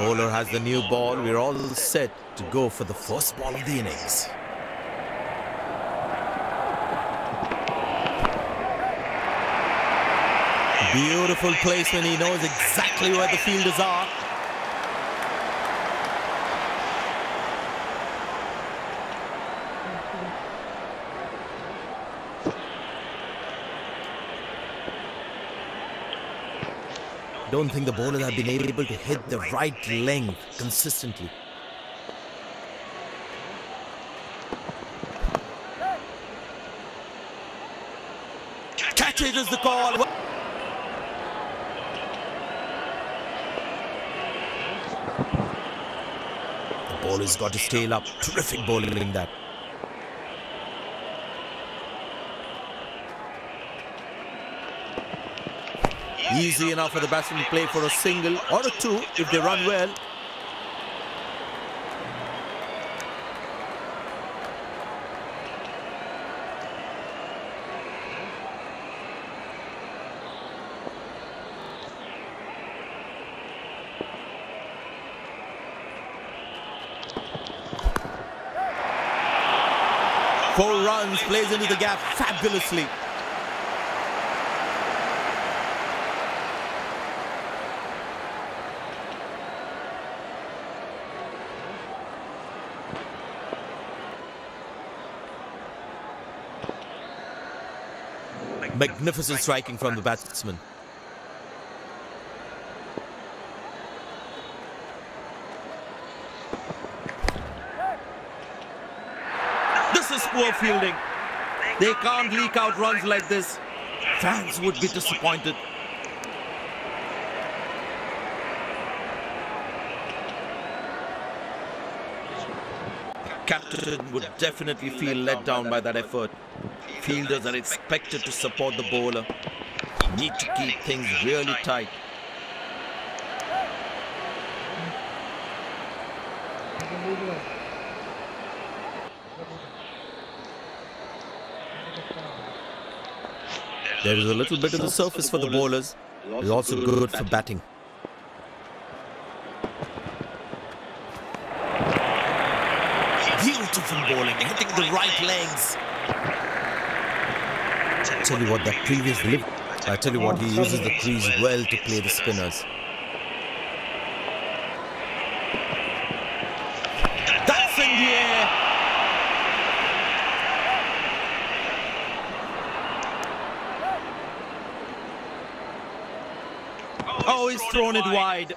Bowler has the new ball. We're all set to go for the first ball of the innings. Beautiful placement. He knows exactly where the fielders are. Don't think the bowlers have been able to hit the right length consistently. Catch it is the call. The bowler's got to tail up. Terrific bowling in that. Easy enough for the batsman to play for a single or a two if they run well. Four runs, plays into the gap fabulously. Magnificent striking from the batsman. This is poor fielding. They can't leak out runs like this. Fans would be disappointed. Captain would definitely feel let down by that effort. Fielders are expected to support the bowler. Need to keep things really tight. There is a little bit of the surface for the bowlers. It's also good for batting. Beautiful bowling, hitting the right legs. I tell you what, that previous lift, I tell you what, he uses the crease well to play the spinners. That's in the air. Oh, he's thrown it oh, wide.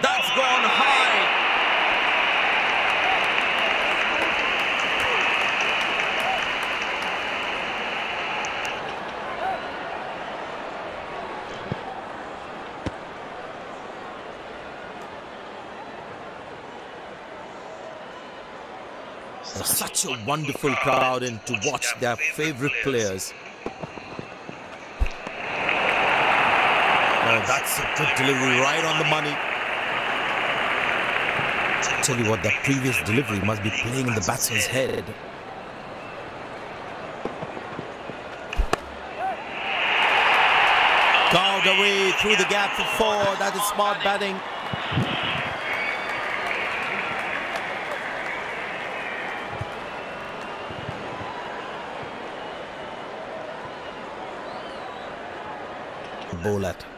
That's gone high. Such a wonderful crowd and to watch their favorite players. Oh, that's a good delivery, right on the money. Tell you what, that previous delivery must be playing in the batsman's head. Carved away through the gap for four. That is smart batting. Bowl at.